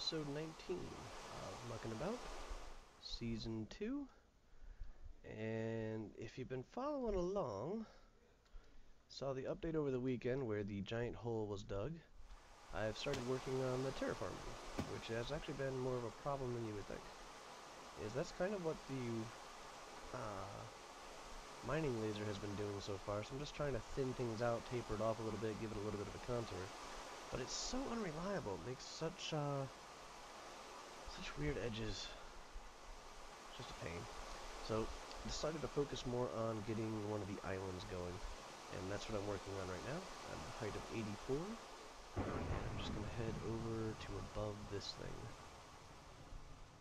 episode 19 of Mucking About, Season 2. And if you've been following along, saw the update over the weekend where the giant hole was dug. I've started working on the terraforming, which has actually been more of a problem than you would think. Is that's kind of what the uh, mining laser has been doing so far, so I'm just trying to thin things out, taper it off a little bit, give it a little bit of a contour. But it's so unreliable, it makes such, uh, such weird edges. Just a pain. So, decided to focus more on getting one of the islands going. And that's what I'm working on right now, at a height of 84. And I'm just going to head over to above this thing.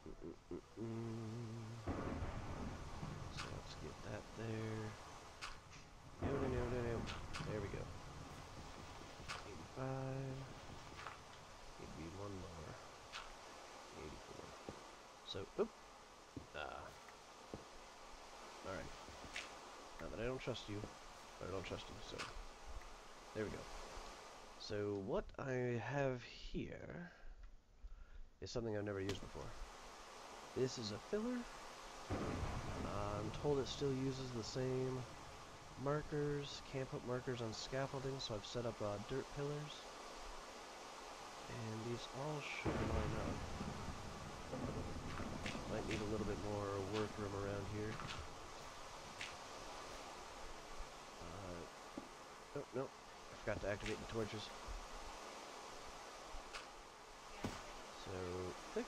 Mm -mm -mm so let's get that there. No, no, no, no, no. There we go. 85. Need to be one more. 84. So, oop. Ah. Alright. Now that I don't trust you, I don't trust you, so. There we go. So, what I have here is something I've never used before. This is a filler. I'm told it still uses the same markers, can't put markers on scaffolding, so I've set up uh, dirt pillars. And these all should line up. Might need a little bit more work room around here. Uh, oh, no, I forgot to activate the torches. So, click.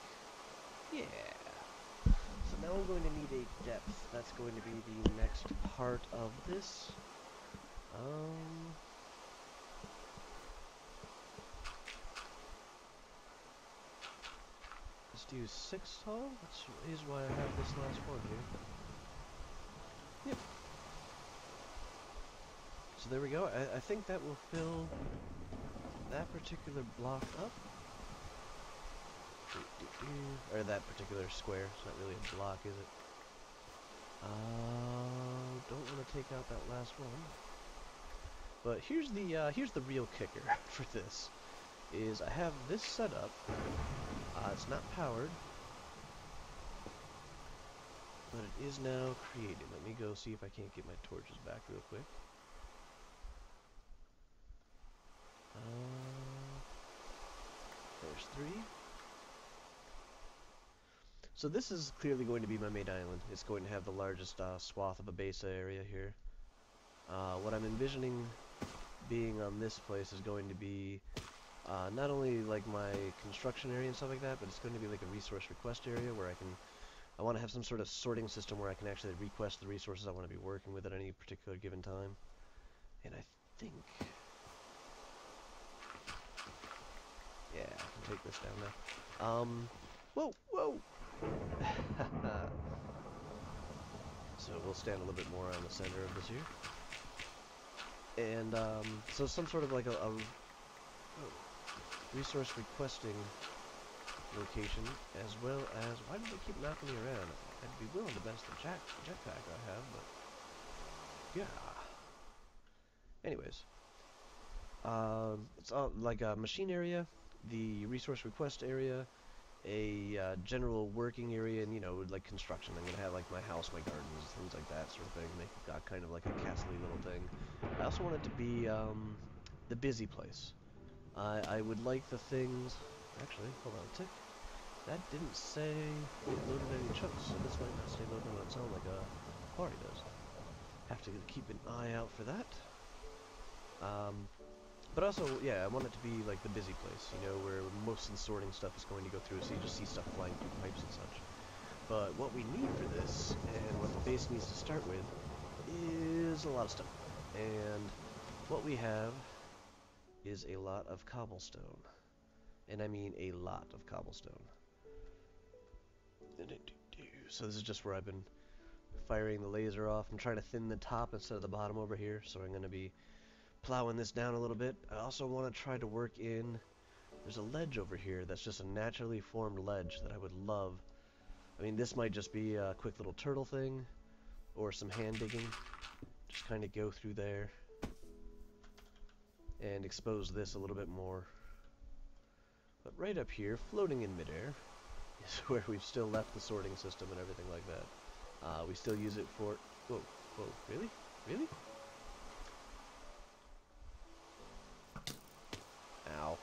Yeah. So now I'm going to need a depth. That's going to be the next part of this. Um... Let's do six tall. That's is why I have this last one here. Yep. So there we go. I, I think that will fill that particular block up. Or that particular square. It's not really a block, is it? Uh, don't want to take out that last one. But here's the uh, here's the real kicker for this. Is I have this set up. Uh, it's not powered. But it is now created. Let me go see if I can't get my torches back real quick. Uh, there's three. So this is clearly going to be my main island. It's going to have the largest uh, swath of a base area here. Uh, what I'm envisioning being on this place is going to be uh, not only like my construction area and stuff like that, but it's going to be like a resource request area where I can, I want to have some sort of sorting system where I can actually request the resources I want to be working with at any particular given time. And I think, yeah, I can take this down now. Um, whoa, whoa! so we'll stand a little bit more on the center of this here. And um, so some sort of like a, a resource requesting location, as well as why do they keep knocking me around? I'd be willing to best the jet jetpack I have, but yeah. Anyways, um, it's all like a machine area, the resource request area, a uh, general working area, and you know, like construction. I'm gonna have like my house, my gardens, things like that sort of thing. Make got kind of like a castle little thing. I also want it to be um, the busy place. I I would like the things. Actually, hold on a tick. That didn't say it loaded any chunks, so this might not stay loaded on its own like a quarry does. Have to keep an eye out for that. Um, but also, yeah, I want it to be like the busy place, you know, where most of the sorting stuff is going to go through, so you just see stuff flying through pipes and such. But what we need for this, and what the base needs to start with, is a lot of stuff. And what we have is a lot of cobblestone. And I mean a lot of cobblestone. So this is just where I've been firing the laser off. I'm trying to thin the top instead of the bottom over here, so I'm going to be plowing this down a little bit. I also want to try to work in... There's a ledge over here that's just a naturally formed ledge that I would love. I mean, this might just be a quick little turtle thing, or some hand digging. Just kind of go through there and expose this a little bit more. But right up here, floating in midair, is where we've still left the sorting system and everything like that. Uh, we still use it for... Whoa, whoa, really? Really? Ow.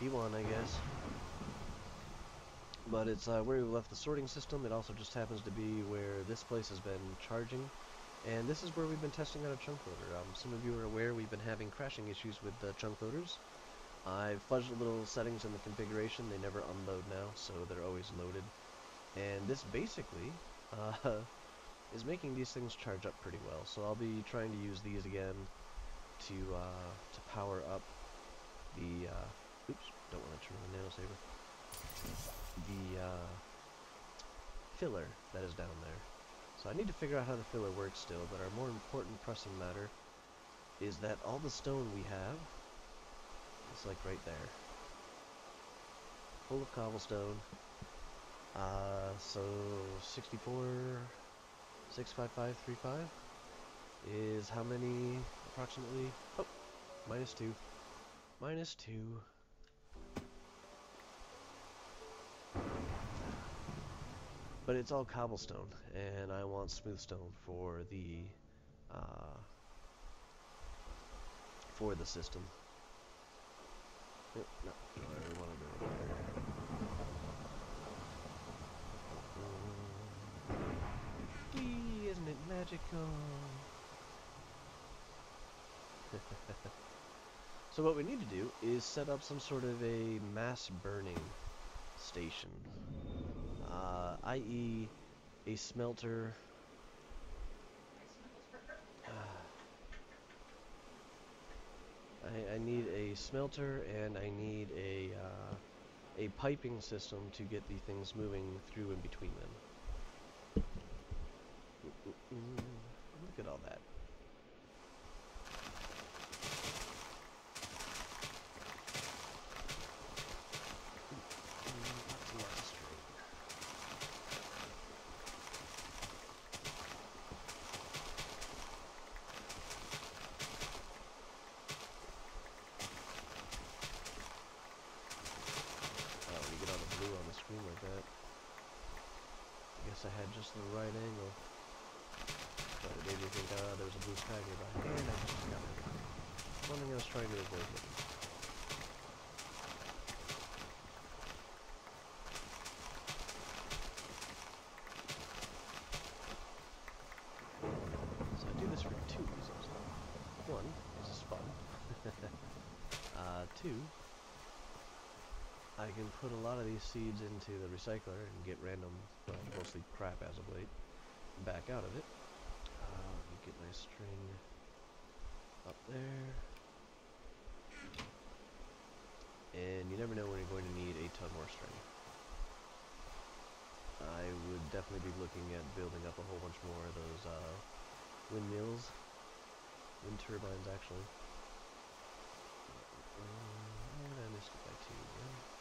P1, I guess. But it's uh, where we left the sorting system. It also just happens to be where this place has been charging. And this is where we've been testing out a chunk loader. Um, some of you are aware we've been having crashing issues with the chunk loaders. I've fudged a little settings in the configuration. They never unload now, so they're always loaded. And this basically uh, is making these things charge up pretty well. So I'll be trying to use these again to uh, to power up the. Uh, oops, don't want to turn on the nano saber. The uh, filler that is down there. So I need to figure out how the filler works still, but our more important pressing matter is that all the stone we have is like right there. Full of cobblestone. Uh, so 64, 65535 is how many approximately? Oh, minus 2. Minus 2. But it's all cobblestone, and I want smooth stone for the uh, for the system. No, no, isn't it magical? so what we need to do is set up some sort of a mass burning station uh, i.e. a smelter. I, I, need a smelter and I need a uh, a piping system to get the things moving through and between them. Look at all that. I the right angle. But it made me think, uh, there was a blue sky nearby. And I just got it. One thing I was trying to avoid hitting. So I do this for two reasons. One, this is fun. uh, two, I can put a lot of these seeds into the recycler and get random, mostly crap as of late, back out of it. Uh, let me get my string up there. And you never know when you're going to need a ton more string. I would definitely be looking at building up a whole bunch more of those uh, windmills, wind turbines actually. Uh, and I missed it by two again.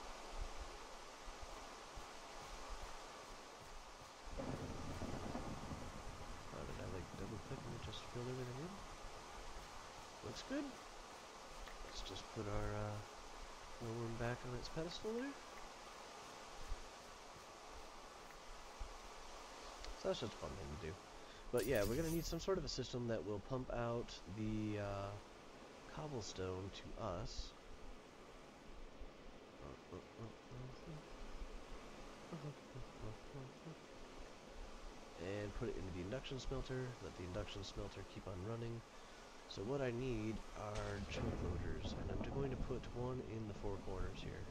fill everything in. Looks good. Let's just put our uh, one back on its pedestal there. So that's just a fun thing to do. But yeah, we're going to need some sort of a system that will pump out the uh, cobblestone to us. and put it into the induction smelter, let the induction smelter keep on running. So what I need are chunk loaders, and I'm going to put one in the four corners here.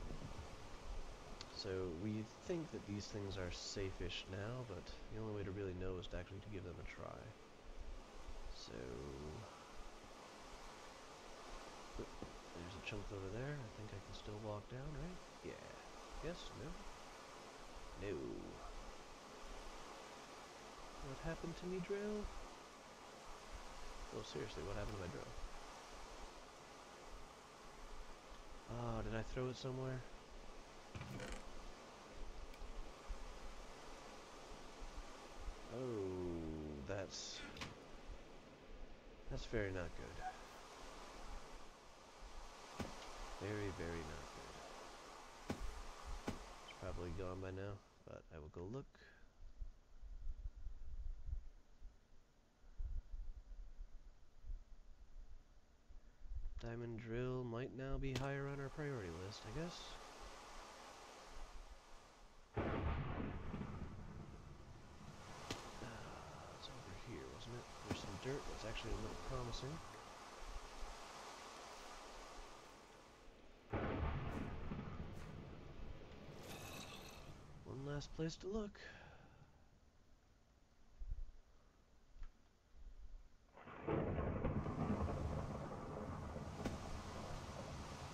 So we think that these things are safe-ish now, but the only way to really know is to actually to give them a try. So there's a chunk over there. I think I can still walk down, right? Yeah. Yes? No? No. What happened to me, drill? Oh, seriously, what happened to my drill? Oh, did I throw it somewhere? Oh, that's... That's very not good. Very, very not good. It's probably gone by now, but I will go look. Diamond drill might now be higher on our priority list, I guess. Uh, it's over here, wasn't it? There's some dirt that's actually a little promising. One last place to look.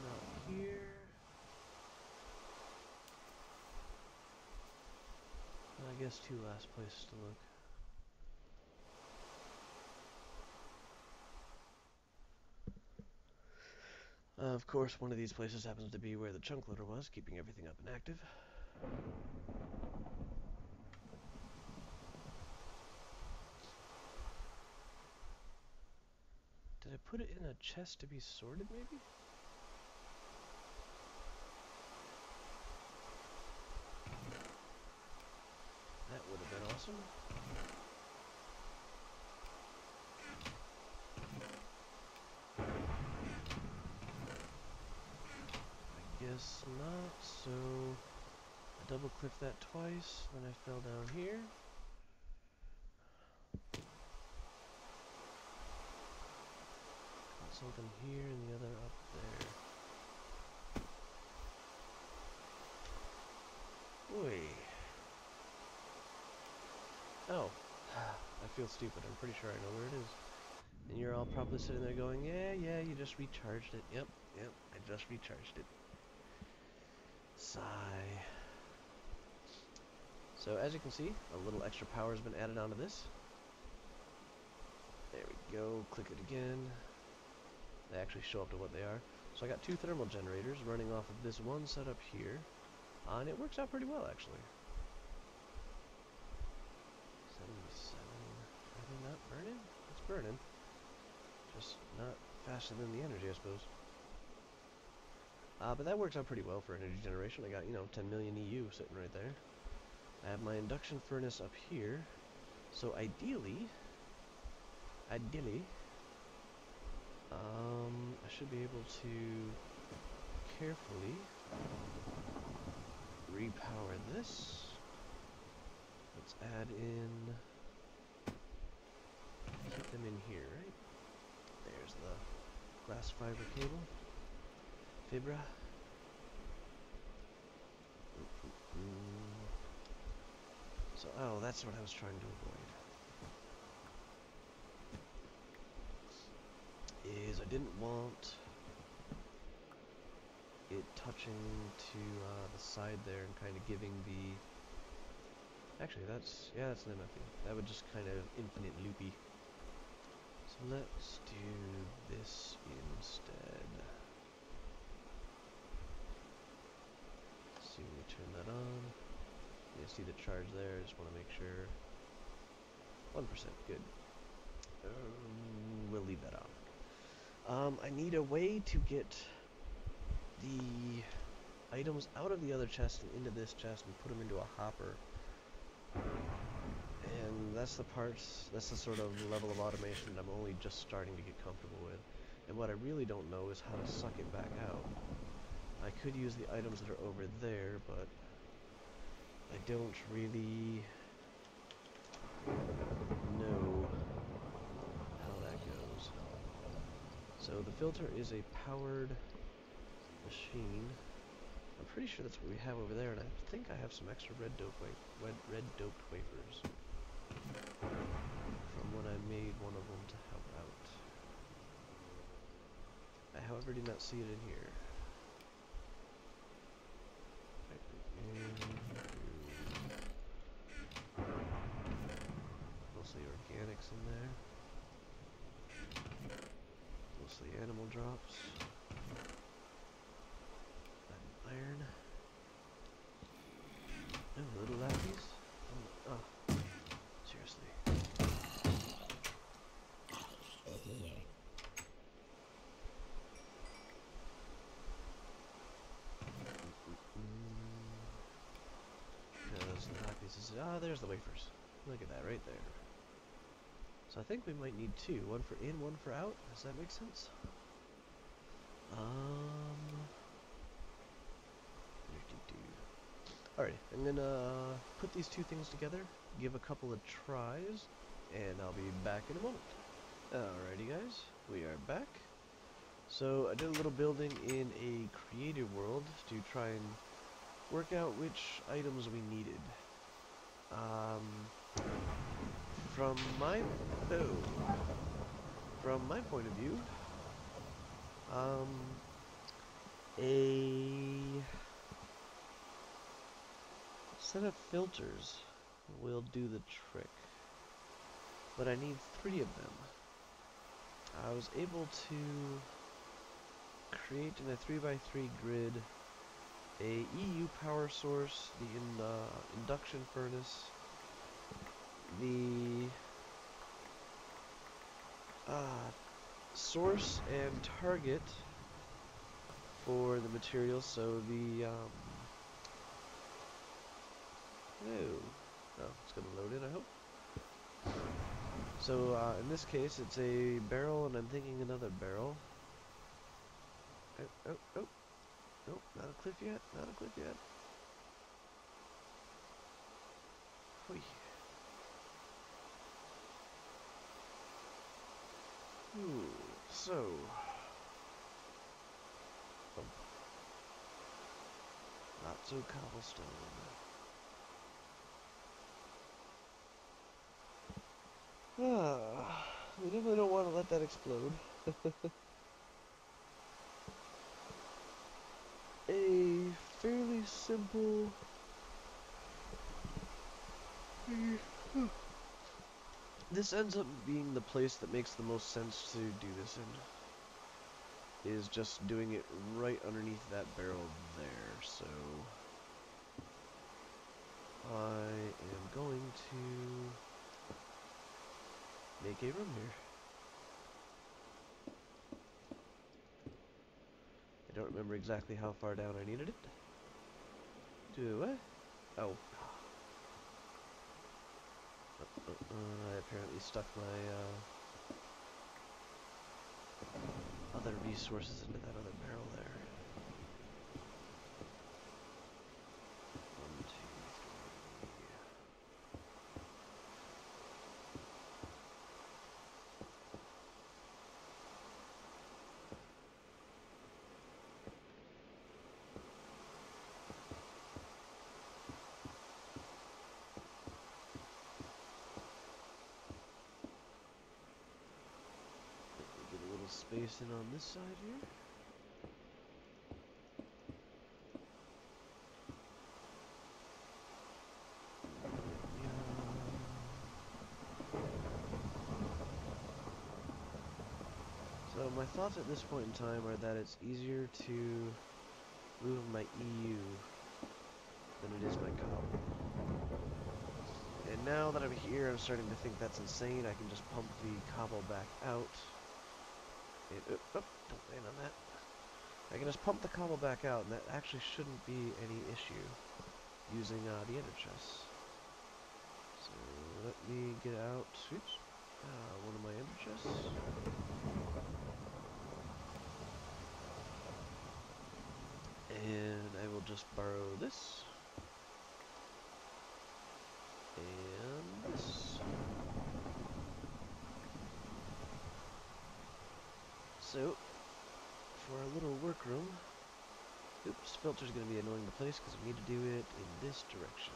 Not here. I guess two last places to look. Uh, of course, one of these places happens to be where the chunk loader was, keeping everything up and active. Did I put it in a chest to be sorted, maybe? That would have been awesome. I guess not, so I double clicked that twice, then I fell down here. Got something here and the other up there. Oi. Oh. I feel stupid. I'm pretty sure I know where it is. And you're all probably sitting there going, yeah, yeah, you just recharged it. Yep, yep, I just recharged it. Sigh. So as you can see, a little extra power has been added onto this. There we go, click it again. They actually show up to what they are. So I got two thermal generators running off of this one setup here. Uh, and it works out pretty well actually. 77. Are they not burning? It's burning. Just not faster than the energy, I suppose. Uh, but that works out pretty well for energy generation. I got, you know, 10 million EU sitting right there. I have my induction furnace up here. So ideally, ideally, um, I should be able to carefully repower this. Let's add in, keep them in here, right? There's the glass fiber cable. Fibra. So, oh, that's what I was trying to avoid. Is I didn't want it touching to uh, the side there and kind of giving the... Actually, that's... yeah, that's an MFE. That would just kind of infinite loopy. Let's do this instead. see when we turn that on. You see the charge there, just want to make sure. 1%, good. Um, we'll leave that on. Um, I need a way to get the items out of the other chest and into this chest and put them into a hopper. That's the parts, that's the sort of level of automation that I'm only just starting to get comfortable with. And what I really don't know is how to suck it back out. I could use the items that are over there, but I don't really know how that goes. So the filter is a powered machine. I'm pretty sure that's what we have over there, and I think I have some extra red dope red, red doped wafers made one of them to help out. I, however, did not see it in here. Mostly organics in there. Mostly animal drops. And iron. Oh, little lappies. Oh, oh. seriously. Mm. There's the wafers. Look at that right there. So I think we might need two. One for in, one for out. Does that make sense? Um. Alright, I'm gonna put these two things together, give a couple of tries, and I'll be back in a moment. Alrighty guys, we are back. So I did a little building in a creative world to try and work out which items we needed. Um, from my oh, from my point of view, um, a set of filters will do the trick, but I need three of them. I was able to create in a 3x3 grid a EU power source, the in, uh, induction furnace, the uh, source and target for the materials, so the um, oh, it's gonna load in I hope so uh, in this case it's a barrel and I'm thinking another barrel Oh, oh, oh. Nope, not a cliff yet. Not a cliff yet. Hoi. Ooh, so. Oh. Not so cobblestone. Ah, we definitely don't want to let that explode. a fairly simple mm-hmm. this ends up being the place that makes the most sense to do this in is just doing it right underneath that barrel there so I am going to make a room here. I don't remember exactly how far down I needed it. Do what? Oh. Uh, uh, I apparently stuck my uh, other resources into that other barrel there. space in on this side here. So my thoughts at this point in time are that it's easier to move my EU than it is my cobble. And now that I'm here, I'm starting to think that's insane. I can just pump the cobble back out it, oh, don't land on that. I can just pump the cobble back out, and that actually shouldn't be any issue using uh, the ender chests. So let me get out, oops, uh, one of my ender chests. And I will just borrow this. And this. So, for our little workroom, oops, filter's going to be annoying the place because we need to do it in this direction.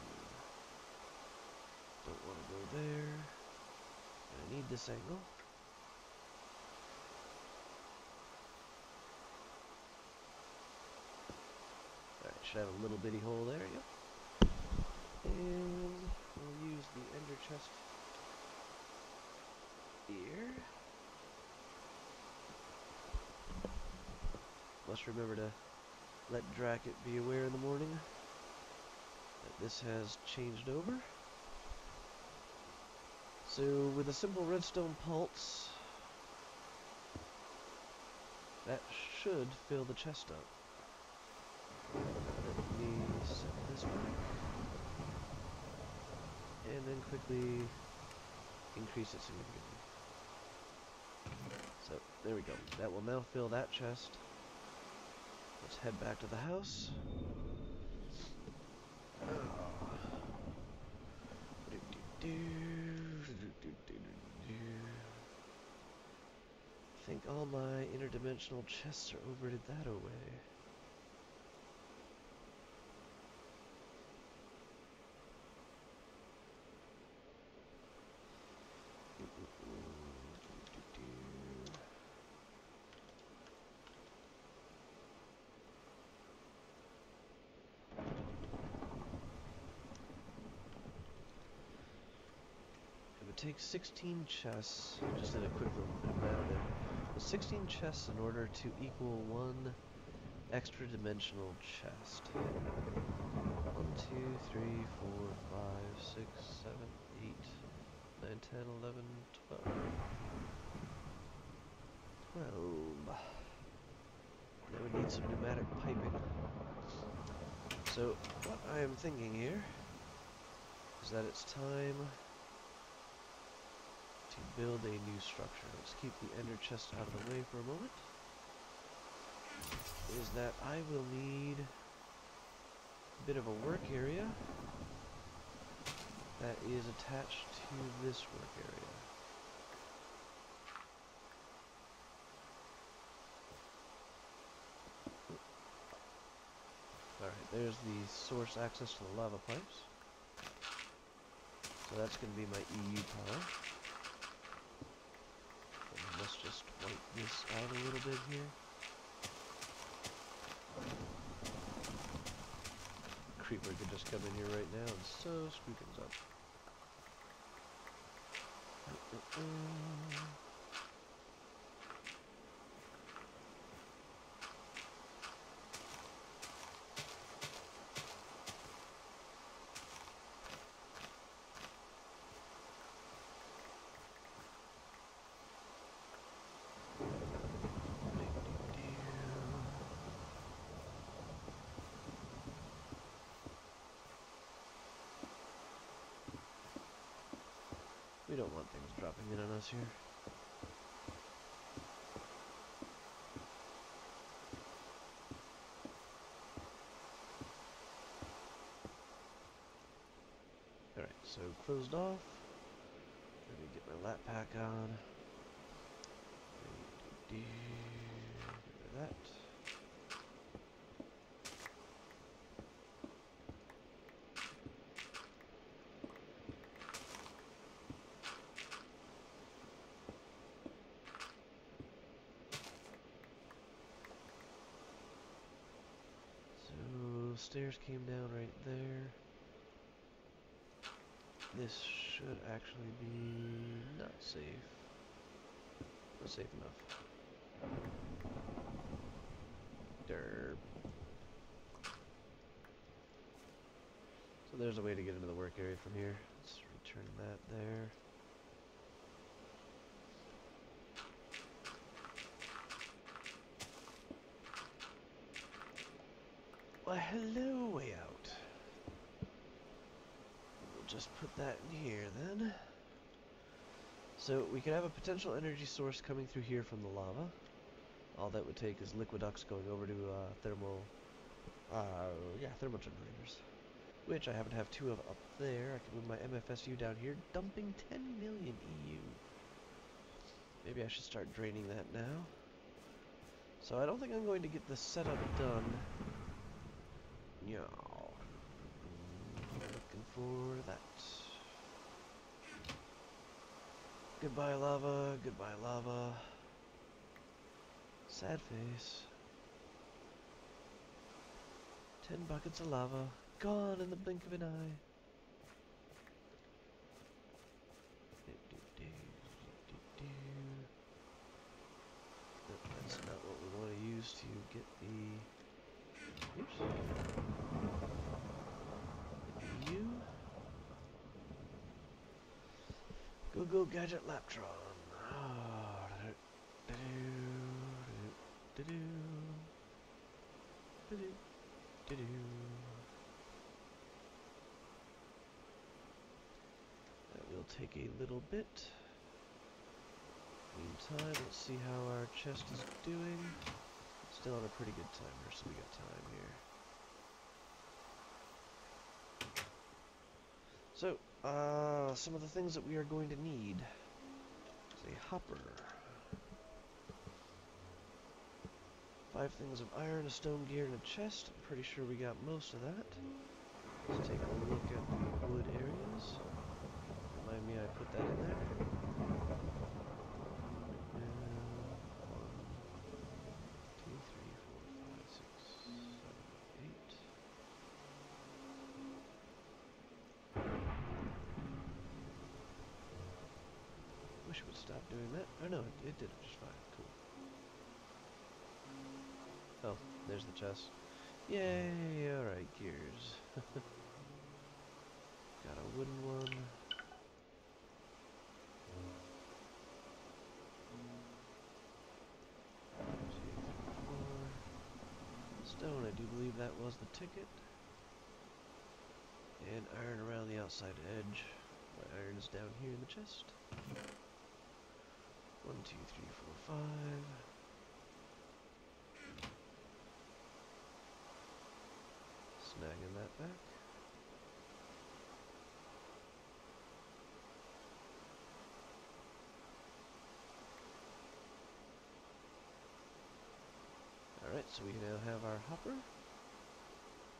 Don't want to go there. I need this angle. Alright, should have a little bitty hole there, yep. And we'll use the ender chest here. Must remember to let Dracket be aware in the morning that this has changed over. So with a simple redstone pulse, that should fill the chest up. Let me set this back. and then quickly increase it significantly. So, there we go. That will now fill that chest. Let's head back to the house. I think all my interdimensional chests are over that away. It would take 16 chests, just did a quick bit of math there. 16 chests in order to equal one extra dimensional chest. 1, 2, 3, 4, 5, 6, 7, 8, 9, 10, 11, 12. 12. Now we need some pneumatic piping. So, what I am thinking here is that it's time to build a new structure. Let's keep the ender chest out of the way for a moment. Is that I will need a bit of a work area that is attached to this work area. Alright, there's the source access to the lava pipes. So that's going to be my EU power. Let's just wipe this out a little bit here. Creeper could just come in here right now and so screw things up. Uh, uh, uh. We don't want things dropping in on us here. Alright, so closed off. Let me get my lappack on. Get rid of that. So stairs came down right there. This should actually be not safe. Not safe enough. Derp. So there's a way to get into the work area from here. Let's return that there. Well, hello, way out. We'll just put that in here then. So we could have a potential energy source coming through here from the lava. All that would take is liquiducts going over to uh, thermal, uh, yeah, thermal generators. Which I happen to have two of up there. I can move my MFSU down here, dumping 10 million EU. Maybe I should start draining that now. So I don't think I'm going to get the setup done yeah. Looking for that. Goodbye lava, goodbye lava. Sad face. Ten buckets of lava, gone in the blink of an eye. That's not what we want to use to get the... Oops. You? Go go gadget laptron. That will take a little bit. Meantime, let's see how our chest is doing. Still on a pretty good timer, so we got time here. So, uh, some of the things that we are going to need is a hopper. Five things of iron, a stone gear, and a chest. I'm pretty sure we got most of that. Let's take a look at the wood areas. Remind me I put that in there. Uh, one, two, three, four, five, six, seven, eight. Wish it would stop doing that. Oh no, it, it did it just fine. Cool. Oh, there's the chest. Yay, alright, gears. Got a wooden one. Stone, I do believe that was the ticket. And iron around the outside edge. My iron is down here in the chest. One, two, three, four, five. Snagging that back. Alright, so we now have our hopper.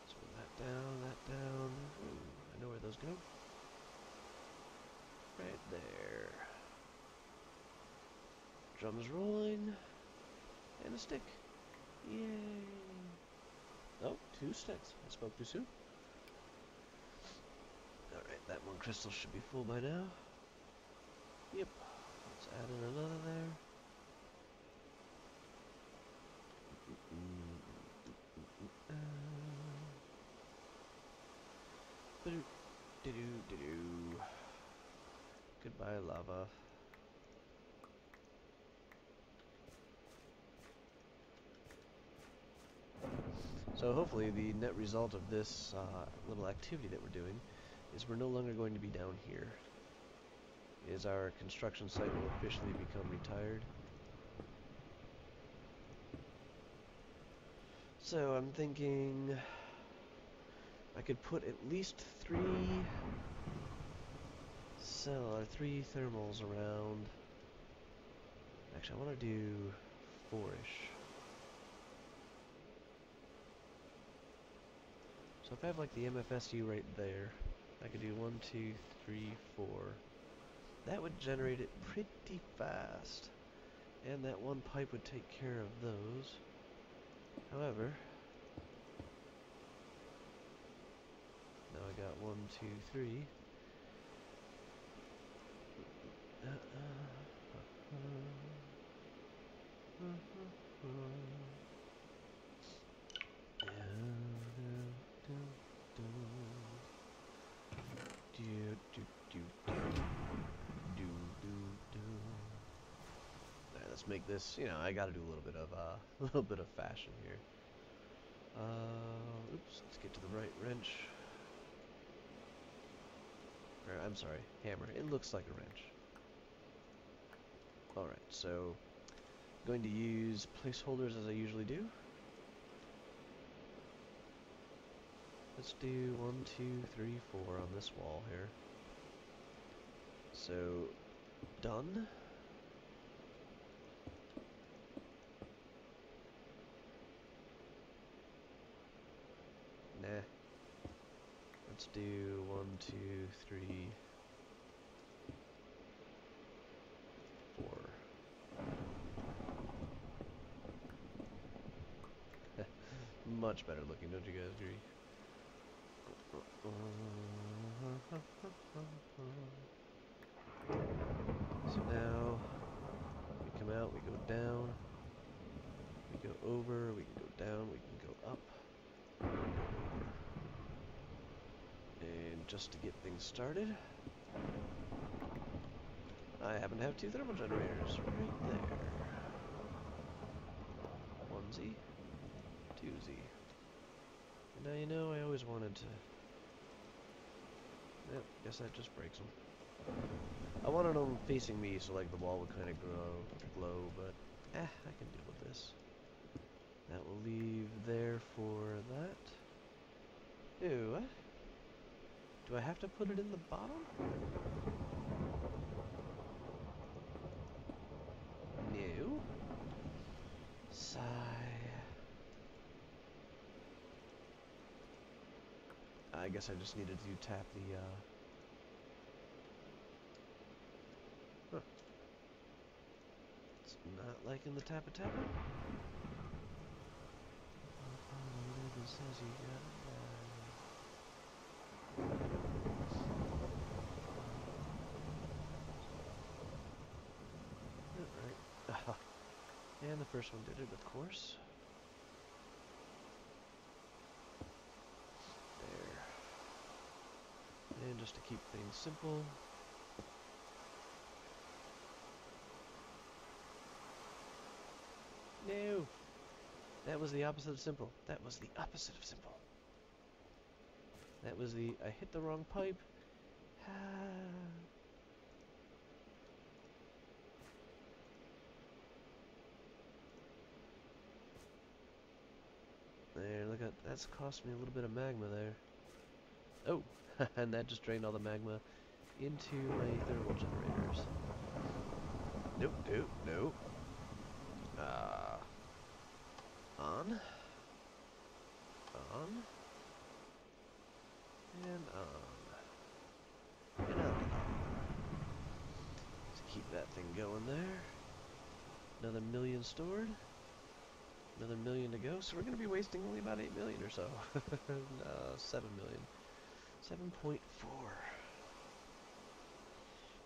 Let's that down, that down. Ooh, I know where those go. Right there. Drums rolling. And a stick. Yay. Oh, two sticks. I spoke too soon. Alright, that one crystal should be full by now. Yep. Let's add in another there. Goodbye, lava. So hopefully the net result of this uh, little activity that we're doing is we're no longer going to be down here. Is our construction site will officially become retired. So I'm thinking I could put at least three cell or three thermals around. Actually, I want to do four-ish. So if I have like the MFSU right there, I could do one, two, three, four. That would generate it pretty fast. And that one pipe would take care of those. However, now I got one, two, three. Uh, uh, uh, do do do do do do do. Make this. You know, I got to do a little bit of uh, a little bit of fashion here. Uh, oops. Let's get to the right wrench. Or, I'm sorry, hammer. It looks like a wrench. Alright, so going to use placeholders as I usually do. Let's do one, two, three, four on this wall here. So, done. Nah. Let's do one, two, three, four. Much better looking, don't you guys agree? So now we come out, we go down, we go over, we can go down, we can go up, we can go over. And just to get things started, I happen to have two thermal generators right there. One Z, two Z. And now you know I always wanted to Yep, guess that just breaks them. I wanted them facing me so like the wall would kind of grow, glow, but eh, I can deal with this. That will leave there for that. Ew? Do I have to put it in the bottom? New. Sigh. I guess I just needed to tap the, uh... Huh. It's not liking the tappa tappa? says you Alright. And the first one did it, of course. There. And just to keep things simple, No! That was the opposite of simple. That was the opposite of simple. That was the, I hit the wrong pipe. Ah. There, look at, that's cost me a little bit of magma there. Oh, and that just drained all the magma into my thermal generators. Nope, nope, nope. Uh, on. On. And on. And on. Let's keep that thing going there. Another million stored. Another million to go. So we're going to be wasting only about 8 million or so. uh, 7 million. 7.4.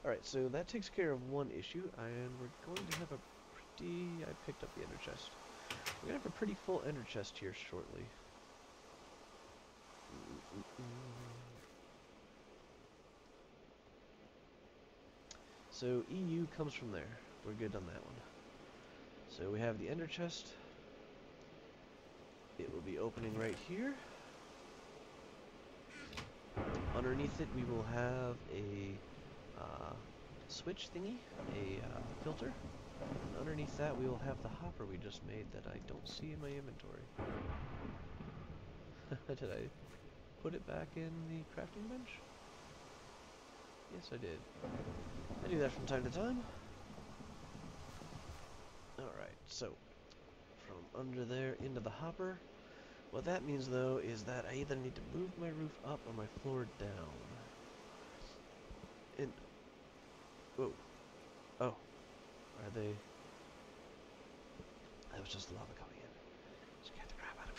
Alright, so that takes care of one issue, and we're going to have a pretty... I picked up the ender chest. We're going to have a pretty full ender chest here shortly. So EU comes from there. We're good on that one. So we have the ender chest. It will be opening right here. Underneath it we will have a uh, switch thingy, a uh, filter. And underneath that we will have the hopper we just made that I don't see in my inventory. did I put it back in the crafting bench? Yes, I did. I do that from time to time. Alright, so, from under there into the hopper. What that means, though, is that I either need to move my roof up or my floor down. And... Whoa. Oh. Are they... That was just lava coming in. Scared the crap out of.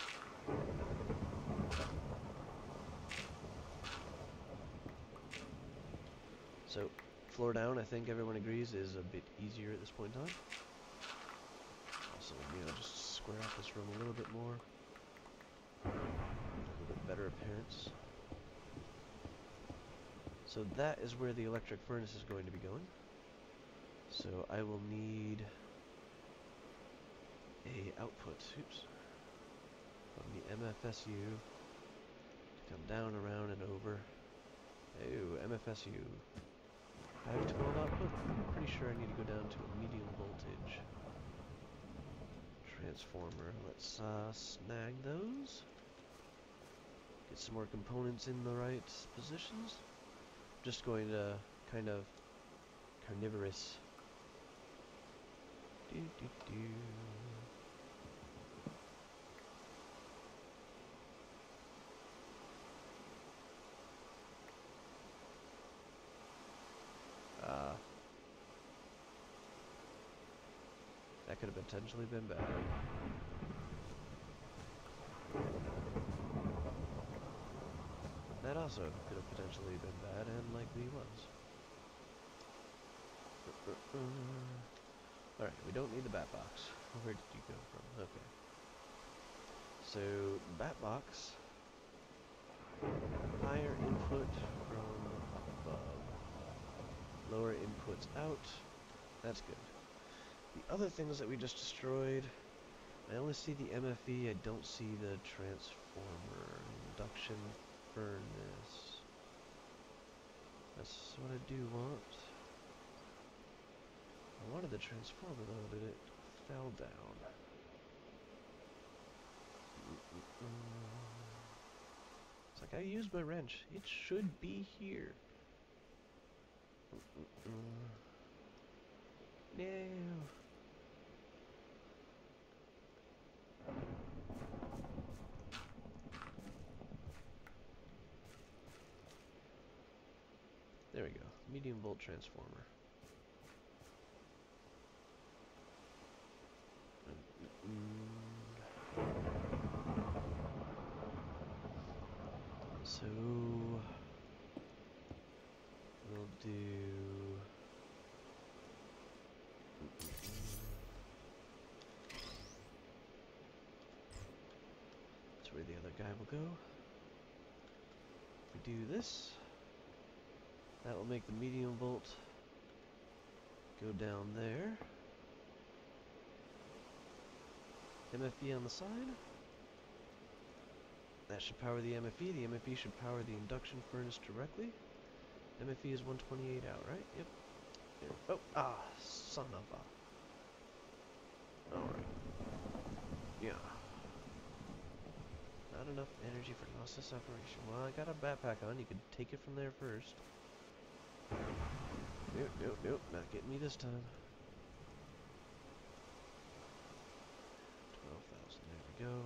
So, floor down, I think everyone agrees, is a bit easier at this point in time. Also, you know, just square out this room a little bit more. Better appearance. So that is where the electric furnace is going to be going. So I will need a output, oops, from the MFSU to come down, around, and over. Oh, MFSU. 512 output? I'm pretty sure I need to go down to a medium voltage transformer. Let's uh, snag those. Get some more components in the right positions. Just going to kind of carnivorous. Do, do, do. Uh, that could have potentially been bad. That also could have potentially been bad and likely was. Alright, we don't need the bat box. Where did you go from? Okay. So, bat box. Higher input from above. Lower inputs out. That's good. The other things that we just destroyed, I only see the MFE, I don't see the transformer. Induction furnace. That's what I do want. I wanted the transformer though, but it fell down. It's like I used my wrench. It should be here. No. There we go. Medium volt transformer. So we'll do That's where the other guy will go. We do this, that will make the medium volt go down there. MFE on the side. That should power the MFE. The MFE should power the induction furnace directly. MFE is 128 out, right? Yep. There. Oh, ah, son of a... Alright. Yeah. Not enough energy for lossless operation. Well, I got a backpack on. You could take it from there first. Nope, nope, nope. Not getting me this time. 12,000. There we go.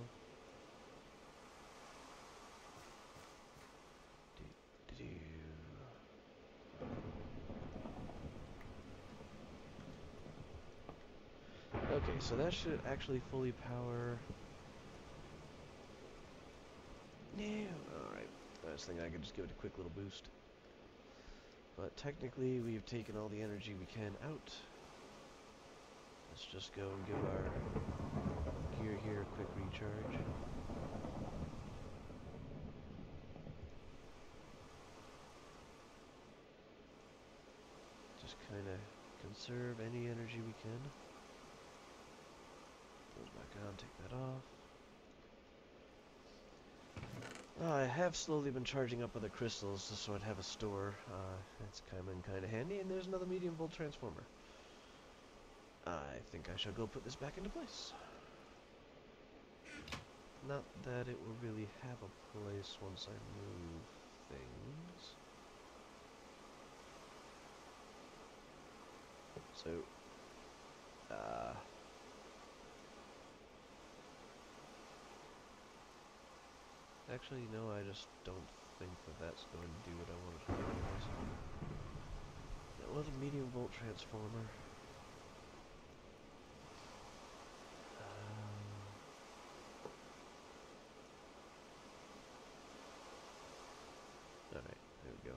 Okay, so that should actually fully power... No! Alright. I was thinking I could just give it a quick little boost. But technically, we've taken all the energy we can out. Let's just go and give our gear here a quick recharge. Just kind of conserve any energy we can. Goes back on, take that off. Uh, I have slowly been charging up other crystals just so I'd have a store. Uh, that's come in kind of handy, and there's another medium volt transformer. I think I shall go put this back into place. Not that it will really have a place once I move things. So, uh, Actually, no, I just don't think that that's going to do what I wanted to do. It was a medium volt transformer. Um, Alright, there we go.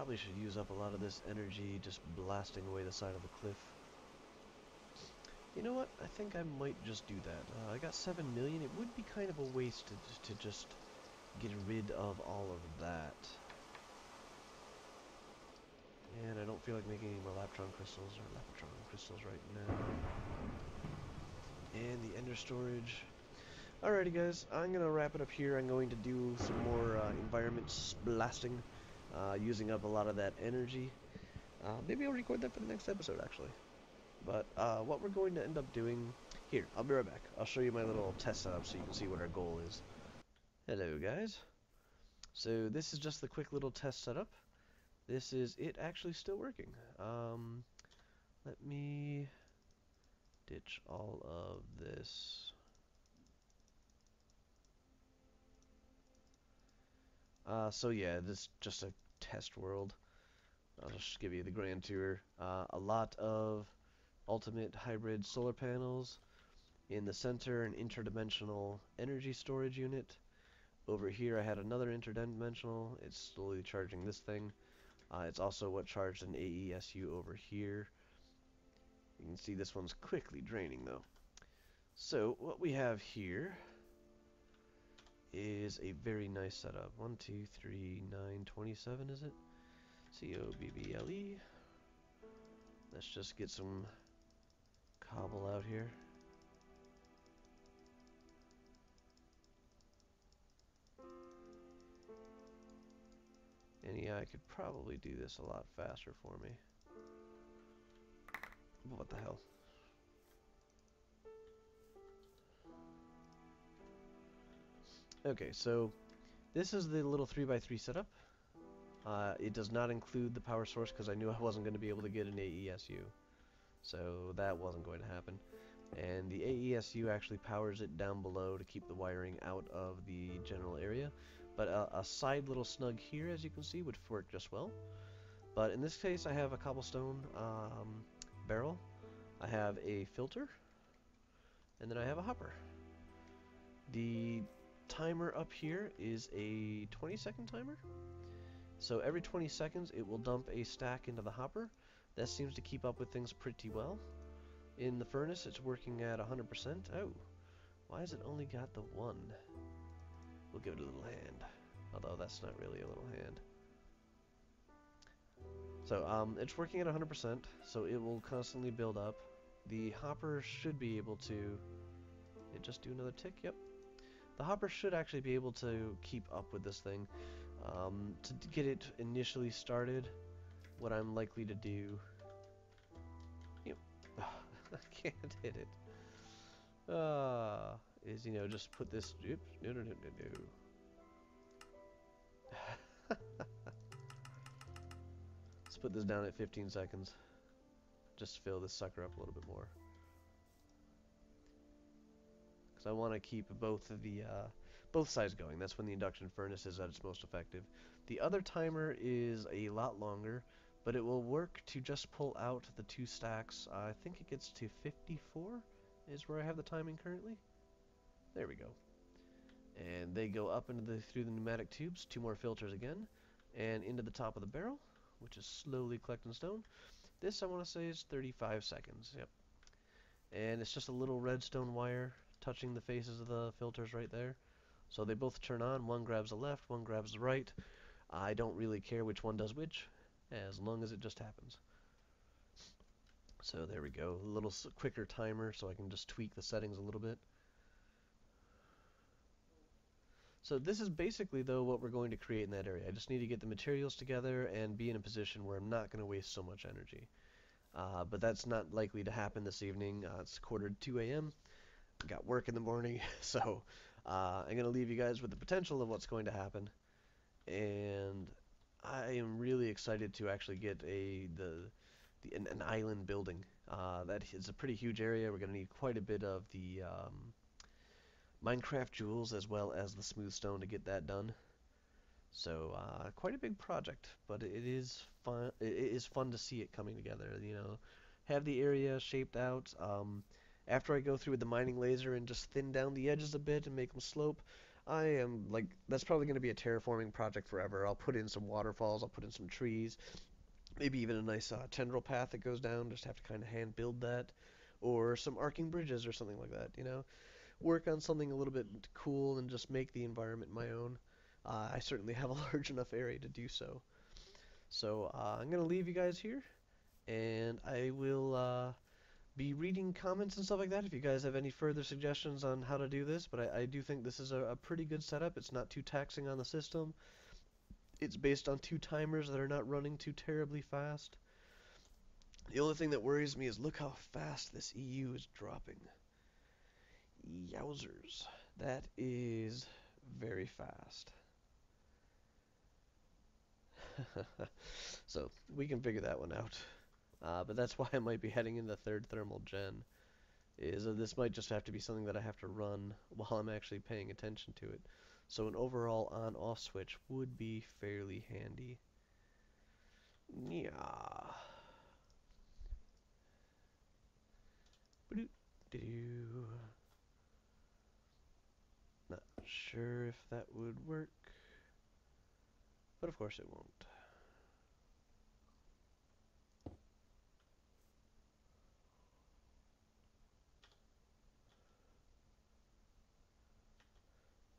Probably should use up a lot of this energy just blasting away the side of the cliff. You know what? I think I might just do that. Uh, I got 7 million. It would be kind of a waste to, to just get rid of all of that. And I don't feel like making any more Lapotron crystals or Lapotron crystals right now. And the Ender storage. Alrighty guys, I'm going to wrap it up here. I'm going to do some more uh, environment blasting uh, using up a lot of that energy. Uh, maybe I'll record that for the next episode, actually. But uh, what we're going to end up doing... Here, I'll be right back. I'll show you my little test setup so you can see what our goal is. Hello, guys. So this is just the quick little test setup. This is it actually still working. Um, let me ditch all of this. Uh, so yeah, this is just a test world. I'll just give you the grand tour. Uh, a lot of ultimate hybrid solar panels. In the center, an interdimensional energy storage unit. Over here, I had another interdimensional. It's slowly charging this thing. Uh, it's also what charged an AESU over here. You can see this one's quickly draining, though. So, what we have here is a very nice setup. 1, 2, 3, 9, 27 is it? C-O-B-B-L-E. Let's just get some cobble out here. And yeah, I could probably do this a lot faster for me. But what the hell? Okay, so this is the little 3x3 setup. Uh, it does not include the power source because I knew I wasn't going to be able to get an AESU. So that wasn't going to happen. And the AESU actually powers it down below to keep the wiring out of the general area. But a, a side little snug here, as you can see, would work just well. But in this case, I have a cobblestone um, barrel. I have a filter. And then I have a hopper. The timer up here is a 20 second timer. So every 20 seconds it will dump a stack into the hopper. That seems to keep up with things pretty well. In the furnace it's working at 100%. Oh, why has it only got the one? We'll give it a little hand. Although that's not really a little hand. So um, it's working at 100%, so it will constantly build up. The hopper should be able to... It just do another tick? Yep. The hopper should actually be able to keep up with this thing. Um, to get it initially started, what I'm likely to do... Yep. I can't hit it. Uh, is, you know, just put this... Oops, no, no, no, no, no. Let's put this down at 15 seconds. Just fill this sucker up a little bit more. Because I want to keep both of the uh, both sides going. That's when the induction furnace is at its most effective. The other timer is a lot longer, but it will work to just pull out the two stacks. Uh, I think it gets to 54 is where I have the timing currently. There we go. And they go up into the through the pneumatic tubes, two more filters again, and into the top of the barrel, which is slowly collecting stone. This I want to say is 35 seconds. Yep. And it's just a little redstone wire touching the faces of the filters right there. So they both turn on, one grabs the left, one grabs the right. I don't really care which one does which, as long as it just happens. So there we go, a little quicker timer so I can just tweak the settings a little bit. So this is basically though what we're going to create in that area. I just need to get the materials together and be in a position where I'm not going to waste so much energy. Uh, but that's not likely to happen this evening. Uh, it's quarter to 2 a.m. Got work in the morning, so uh, I'm going to leave you guys with the potential of what's going to happen, and I am really excited to actually get a the, the an, an island building. Uh, that is a pretty huge area. We're going to need quite a bit of the um, Minecraft jewels as well as the smooth stone to get that done. So uh, quite a big project, but it is fun. It is fun to see it coming together. You know, have the area shaped out. Um, after I go through with the mining laser and just thin down the edges a bit and make them slope, I am like that's probably going to be a terraforming project forever. I'll put in some waterfalls, I'll put in some trees, maybe even a nice uh, tendril path that goes down. Just have to kind of hand build that, or some arcing bridges or something like that. You know, work on something a little bit cool and just make the environment my own. Uh, I certainly have a large enough area to do so. So uh, I'm going to leave you guys here, and I will uh, be reading comments and stuff like that if you guys have any further suggestions on how to do this. But I, I do think this is a, a, pretty good setup. It's not too taxing on the system. It's based on two timers that are not running too terribly fast. The only thing that worries me is look how fast this EU is dropping. Yowzers. That is very fast. so we can figure that one out. Uh, but that's why I might be heading into third thermal gen. Is this might just have to be something that I have to run while I'm actually paying attention to it. So an overall on-off switch would be fairly handy. Yeah. Not sure if that would work, but of course it won't.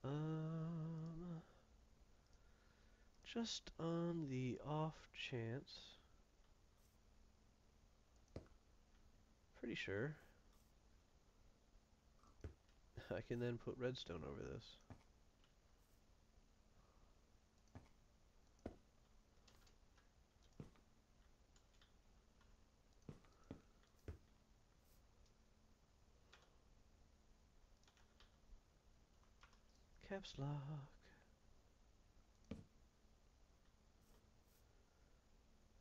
Um, just on the off chance, pretty sure I can then put redstone over this. Caps lock.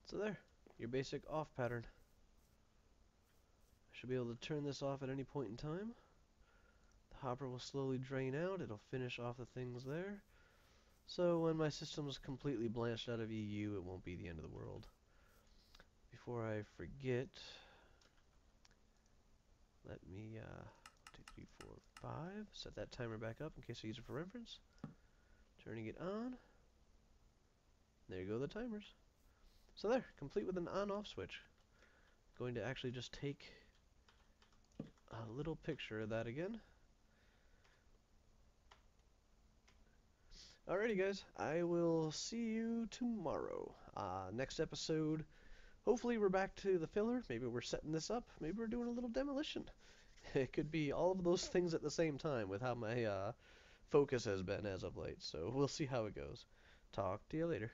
So there, your basic off pattern. I should be able to turn this off at any point in time. The hopper will slowly drain out, it'll finish off the things there. So when my system is completely blanched out of EU, it won't be the end of the world. Before I forget, let me, uh, three, four, five, set that timer back up in case I use it for reference. Turning it on. There you go, the timers. So there, complete with an on-off switch. Going to actually just take a little picture of that again. Alrighty guys, I will see you tomorrow. Uh, next episode, hopefully we're back to the filler. Maybe we're setting this up. Maybe we're doing a little demolition. It could be all of those things at the same time with how my uh, focus has been as of late. So we'll see how it goes. Talk to you later.